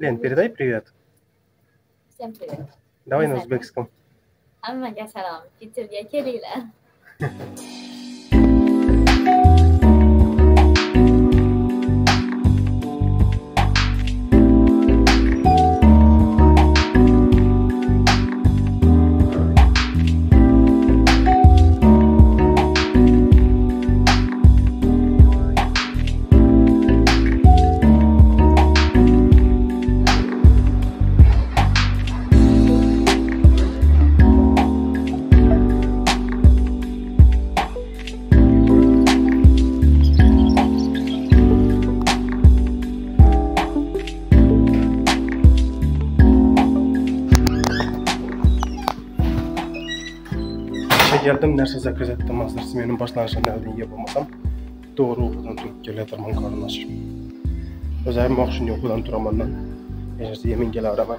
Лен, передай привет. Всем привет. Давай на узбекском. Амма я салам. Китеб я Келила. nerse zakaz ettim. Hazır smenin başlanışında elden iyi bulmasam. Doğru okudan turup geliyorlarman karnın açır. Özel makşın okudan turamandan. Eşesi yemin gel arama.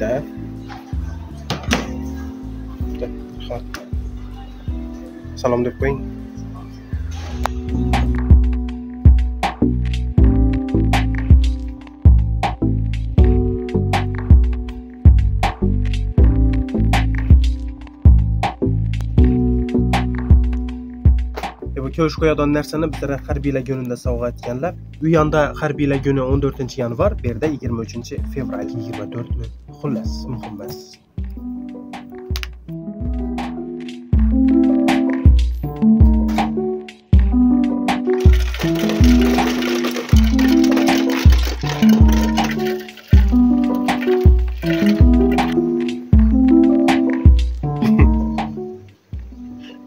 Da. Ha. Salam deb qo'ying. E bu ko'shqo'yadan narsani bizlar harbiylar kunida sovg'a etganlar. U yonda harbiylar kuni 14 yanvar, bu yerda 23 fevral 24 mi? Xullas, muhim emas.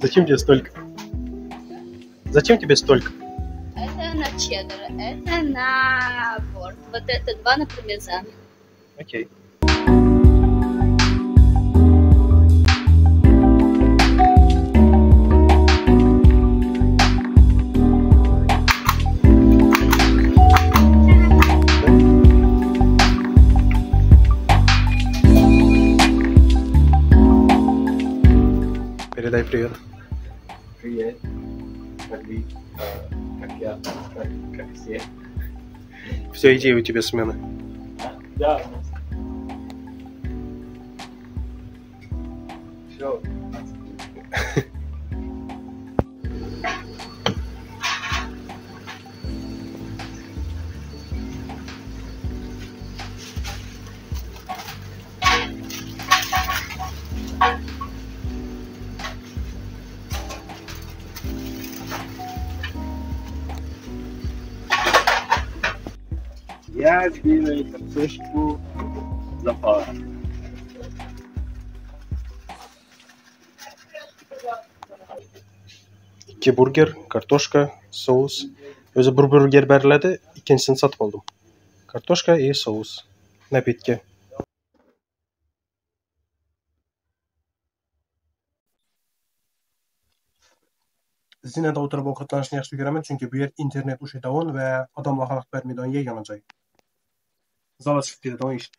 Зачем тебе столько? Зачем тебе столько? Это на чеддер, это на борт. Вот это два на пармезан. Окей. Передай привет. Привет. Вы? А, Как я? Как, как все? Все, иди, у тебя смена. Да. Все. प्याज भी मैं खुशबू ज़फ़ार ikki burger kartoshka sous. O'zi bir burger beriladi ikkinchisini sotib oldim. Kartoshka и sous. Напитки zinada o'tirib ovqatlanishni yaxshi ko'raman chunki bu yer internet o'sha davon va odamlar xalaqit bermaydigan yagona joy. zaraz wpierdolisz.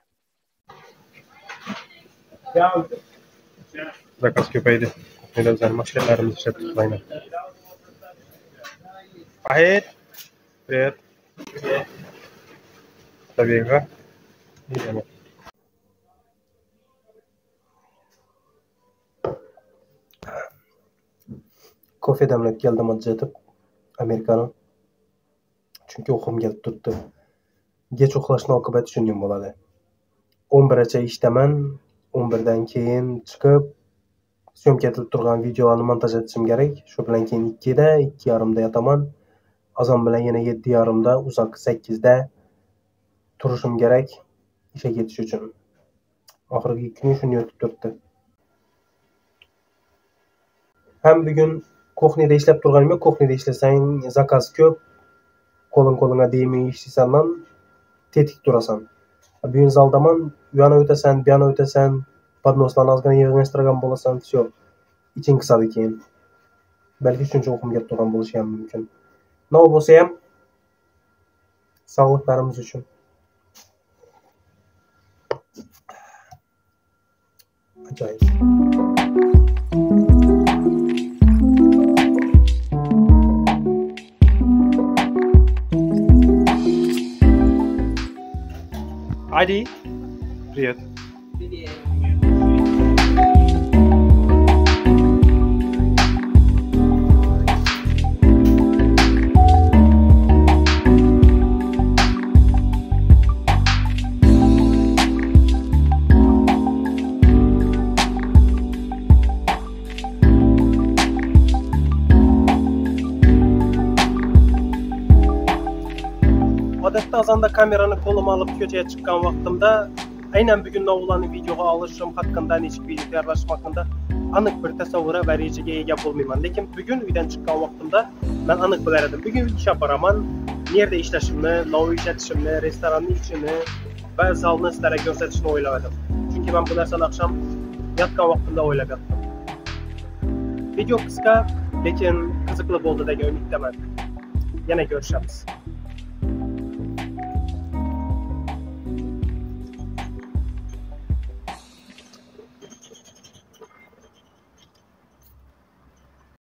Zakaz köpeydi. Öyle özelmiş ellerimizi şey tutmayın. Hayır. Evet. Tabii ki. İyi yemek. Kofe demlep geldim acı. Amerikanın. Chunki o'qim kelib turibdi Kech uxlashni oqibati shunday bo'ladi. 11gacha ishdaman. 11dan keyin chiqib syomka qilib turgan videolarni montaj etishim kerak. Shu bilan keyin 2da, 2.30da yotaman. Azon bilan yana 7.30da, uzoq 8da turishim kerak ishga ketish uchun. Oxirgi ikki kun shunday o'tib turibdi. Ham bugun kuxnyada ishlab turganim yo'q. Kuxnyada ishlasang zakaz ko'p. Qo'ling qo'lingga değmay ishlaysandan tetik turasan. Bugun zaldaman, u yana o'tasan, bu yana o'tasan, podnoslarni ozgina yig'ishtirgan bo'lasan, все Iching qisadi keyin. Balki shuncha o'qim kelib turgan bo'lishi ham mumkin. Nima bo'lsa ham sog'liqlarimiz uchun. Ajoyib. Hadi. Привет. Odatda azanda kameranı koluma alıp köçeye çıkan vaktimde aynen bugün oğlanı videoga alışım hakkında, neçik video tayarlaşım hakkında anık bir tasavvura ve rejige ega bolmayman. Lekin bugün uydan çıkan vaktimde ben anık biler edim. Bugün işe baraman, nerede işleşimni, nova işletişimni, restoranın içini ve zalını sizlere görsetişini oyladım. Çünkü ben bu narsani akşam yatkan vaktimde oylab yattım. Video kısa, lekin qiziqli bo'ldi degan umiddaman. Yana ko'rishamiz.